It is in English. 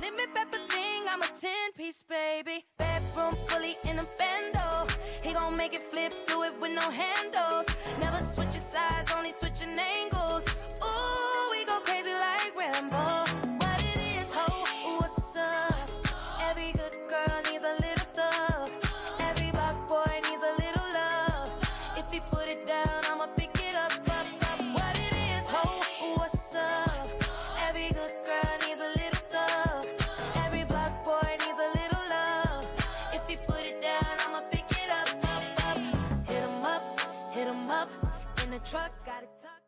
Limit everything, I'm a 10 piece, baby. Bedroom fully in a bando. He gon' make it flip, do it with no handles. Never switching in the truck, got it tucked.